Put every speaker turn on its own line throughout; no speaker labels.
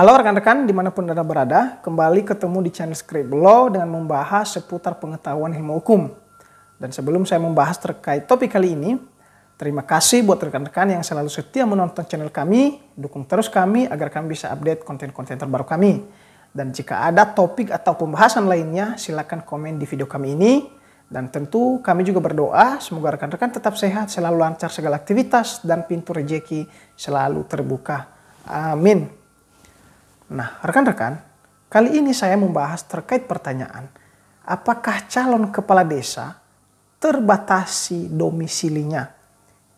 Halo rekan-rekan di mana pun Anda berada, kembali ketemu di channel Script Law dengan membahas seputar pengetahuan ilmu hukum. Dan sebelum saya membahas terkait topik kali ini, terima kasih buat rekan-rekan yang selalu setia menonton channel kami, dukung terus kami agar kami bisa update konten-konten terbaru kami. Dan jika ada topik atau pembahasan lainnya, silakan komen di video kami ini. Dan tentu kami juga berdoa semoga rekan-rekan tetap sehat, selalu lancar segala aktivitas, dan pintu rejeki selalu terbuka. Amin. Nah, rekan-rekan, kali ini saya membahas terkait pertanyaan, apakah calon kepala desa terbatasi domisilinya?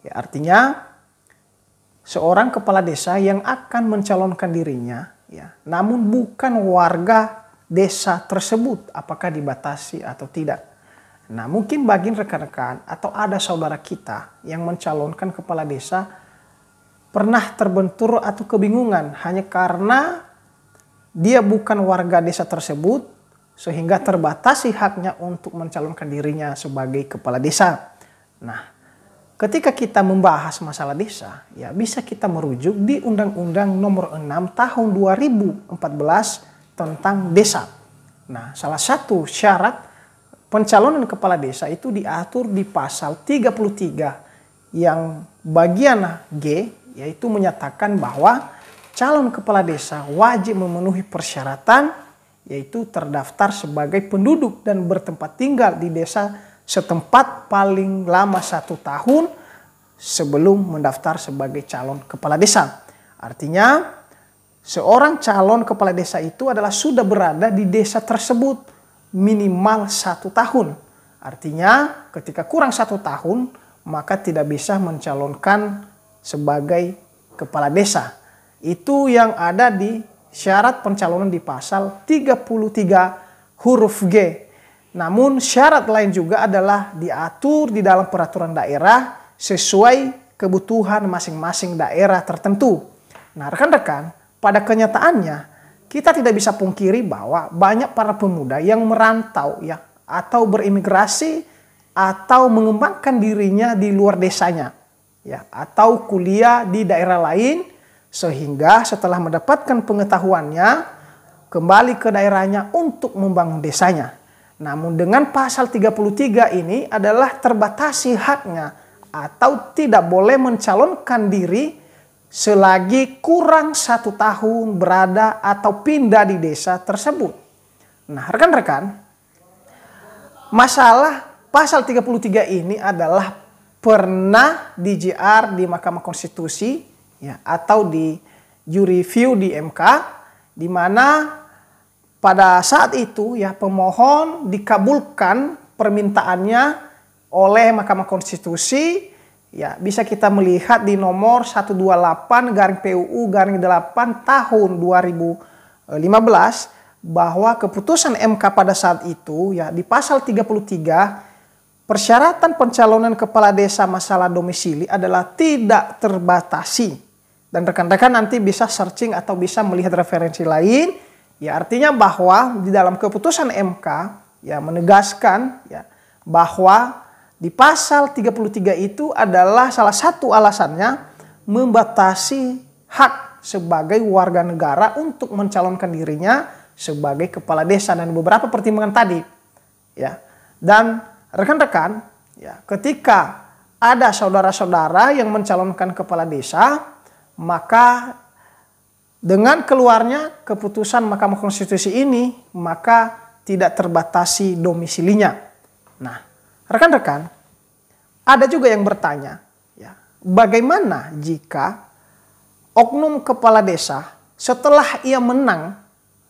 Ya, artinya seorang kepala desa yang akan mencalonkan dirinya, ya, namun bukan warga desa tersebut, apakah dibatasi atau tidak? Nah, mungkin bagi rekan-rekan atau ada saudara kita yang mencalonkan kepala desa pernah terbentur atau kebingungan hanya karena dia bukan warga desa tersebut sehingga terbatasi haknya untuk mencalonkan dirinya sebagai kepala desa. Nah, ketika kita membahas masalah desa, ya bisa kita merujuk di Undang-Undang Nomor 6 Tahun 2014 tentang desa. Nah, salah satu syarat pencalonan kepala desa itu diatur di pasal 33 yang bagian G yaitu menyatakan bahwa calon kepala desa wajib memenuhi persyaratan yaitu terdaftar sebagai penduduk dan bertempat tinggal di desa setempat paling lama satu tahun sebelum mendaftar sebagai calon kepala desa. Artinya seorang calon kepala desa itu adalah sudah berada di desa tersebut minimal satu tahun. Artinya ketika kurang satu tahun maka tidak bisa mencalonkan sebagai kepala desa. Itu yang ada di syarat pencalonan di pasal 33 huruf G. Namun syarat lain juga adalah diatur di dalam peraturan daerah sesuai kebutuhan masing-masing daerah tertentu. Nah rekan-rekan, pada kenyataannya kita tidak bisa pungkiri bahwa banyak para pemuda yang merantau ya atau berimigrasi atau mengembangkan dirinya di luar desanya ya atau kuliah di daerah lain sehingga setelah mendapatkan pengetahuannya kembali ke daerahnya untuk membangun desanya. Namun dengan pasal 33 ini adalah terbatasi haknya atau tidak boleh mencalonkan diri selagi kurang satu tahun berada atau pindah di desa tersebut. Nah rekan-rekan, masalah pasal 33 ini adalah pernah di JR di Mahkamah Konstitusi ya atau di juri review di MK di mana pada saat itu ya pemohon dikabulkan permintaannya oleh Mahkamah Konstitusi Ya, bisa kita melihat di nomor 128 garing PUU garing 8 tahun 2015 bahwa keputusan MK pada saat itu ya di pasal 33 persyaratan pencalonan kepala desa masalah domisili adalah tidak terbatasi. Dan rekan-rekan nanti bisa searching atau bisa melihat referensi lain. Ya artinya bahwa di dalam keputusan MK ya menegaskan ya bahwa di pasal 33 itu adalah salah satu alasannya membatasi hak sebagai warga negara untuk mencalonkan dirinya sebagai kepala desa dan beberapa pertimbangan tadi. Ya. Dan rekan-rekan, ya, ketika ada saudara-saudara yang mencalonkan kepala desa, maka dengan keluarnya keputusan Mahkamah Konstitusi ini, maka tidak terbatasi domisilinya. Nah, Rekan-rekan, ada juga yang bertanya, ya, bagaimana jika oknum kepala desa setelah ia menang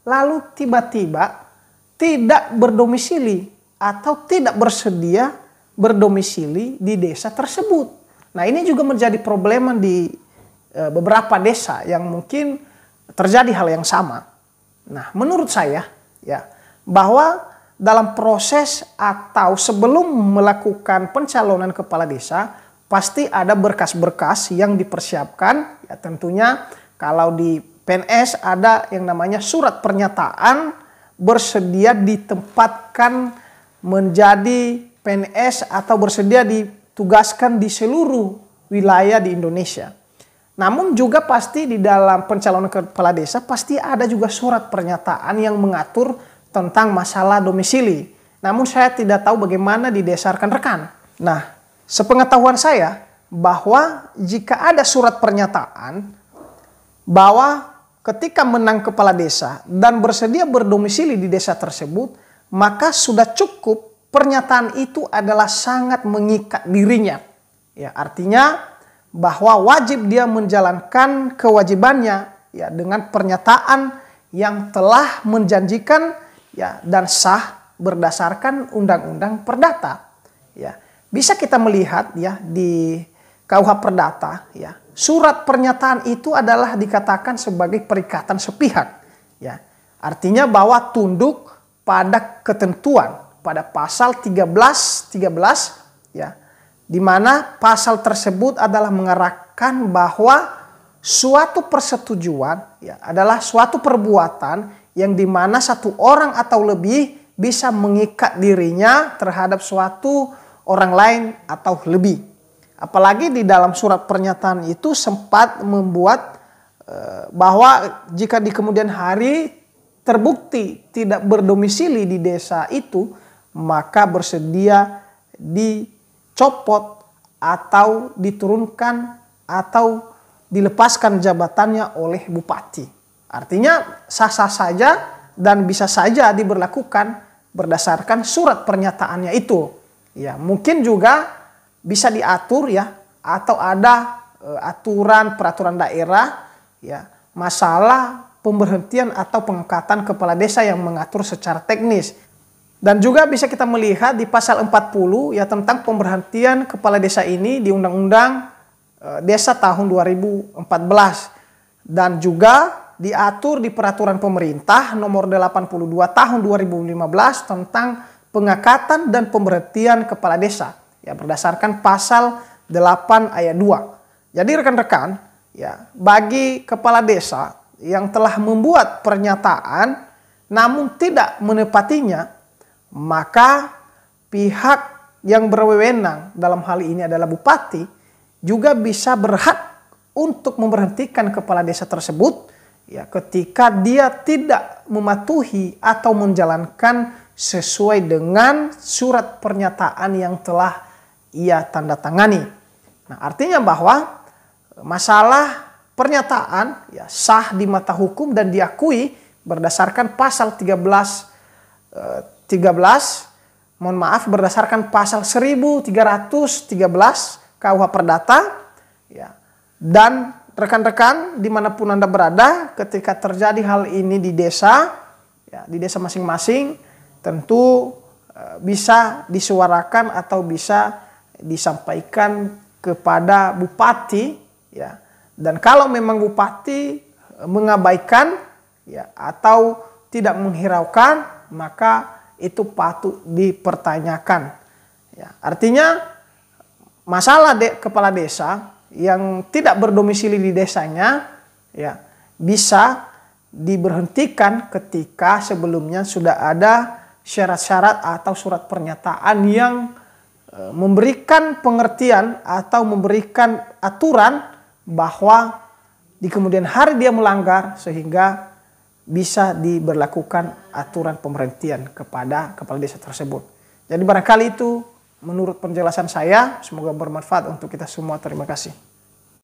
lalu tiba-tiba tidak berdomisili atau tidak bersedia berdomisili di desa tersebut. Nah, ini juga menjadi problema di beberapa desa yang mungkin terjadi hal yang sama. Nah, menurut saya ya bahwa dalam proses atau sebelum melakukan pencalonan kepala desa pasti ada berkas-berkas yang dipersiapkan ya tentunya kalau di PNS ada yang namanya surat pernyataan bersedia ditempatkan menjadi PNS atau bersedia ditugaskan di seluruh wilayah di Indonesia. Namun juga pasti di dalam pencalonan kepala desa pasti ada juga surat pernyataan yang mengatur tentang masalah domisili. Namun saya tidak tahu bagaimana di desa rekan-rekan. Nah, sepengetahuan saya bahwa jika ada surat pernyataan bahwa ketika menang kepala desa dan bersedia berdomisili di desa tersebut, maka sudah cukup pernyataan itu adalah sangat mengikat dirinya. Ya, artinya bahwa wajib dia menjalankan kewajibannya ya dengan pernyataan yang telah menjanjikan ya dan sah berdasarkan undang-undang perdata ya. Bisa kita melihat ya di KUH Perdata ya surat pernyataan itu adalah dikatakan sebagai perikatan sepihak ya. Artinya bahwa tunduk pada ketentuan pada pasal 13 13 ya di mana pasal tersebut adalah mengarahkan bahwa suatu persetujuan ya adalah suatu perbuatan yang di mana satu orang atau lebih bisa mengikat dirinya terhadap suatu orang lain atau lebih. Apalagi di dalam surat pernyataan itu sempat membuat eh, bahwa jika di kemudian hari terbukti tidak berdomisili di desa itu, maka bersedia di dicopot atau diturunkan atau dilepaskan jabatannya oleh bupati. Artinya sah-sah saja dan bisa saja diberlakukan berdasarkan surat pernyataannya itu. Ya, mungkin juga bisa diatur ya atau ada e, aturan peraturan daerah ya masalah pemberhentian atau pengangkatan kepala desa yang mengatur secara teknis dan juga bisa kita melihat di pasal 40 ya tentang pemberhentian kepala desa ini di Undang-Undang e, Desa tahun 2014 dan juga diatur di peraturan pemerintah nomor 82 tahun 2015 tentang pengangkatan dan pemberhentian kepala desa ya berdasarkan pasal 8 ayat 2. Jadi rekan-rekan ya bagi kepala desa yang telah membuat pernyataan namun tidak menepatinya maka pihak yang berwenang dalam hal ini adalah bupati juga bisa berhak untuk memberhentikan kepala desa tersebut ya ketika dia tidak mematuhi atau menjalankan sesuai dengan surat pernyataan yang telah ia tanda tangani. Nah, artinya bahwa masalah pernyataan ya sah di mata hukum dan diakui berdasarkan pasal 13 13 mohon maaf berdasarkan pasal 1313 KUH Perdata ya. Dan rekan-rekan di mana pun anda berada ketika terjadi hal ini di desa ya di desa masing-masing tentu e, bisa disuarakan atau bisa disampaikan kepada bupati ya. Dan kalau memang bupati e, mengabaikan ya atau tidak menghiraukan maka itu patut dipertanyakan. Ya, artinya masalah de, kepala desa yang tidak berdomisili di desanya ya bisa diberhentikan ketika sebelumnya sudah ada syarat-syarat atau surat pernyataan yang e, memberikan pengertian atau memberikan aturan bahwa di kemudian hari dia melanggar sehingga bisa diberlakukan aturan pemberhentian kepada kepala desa tersebut. Jadi barangkali itu menurut penjelasan saya, semoga bermanfaat untuk kita semua. Terima kasih.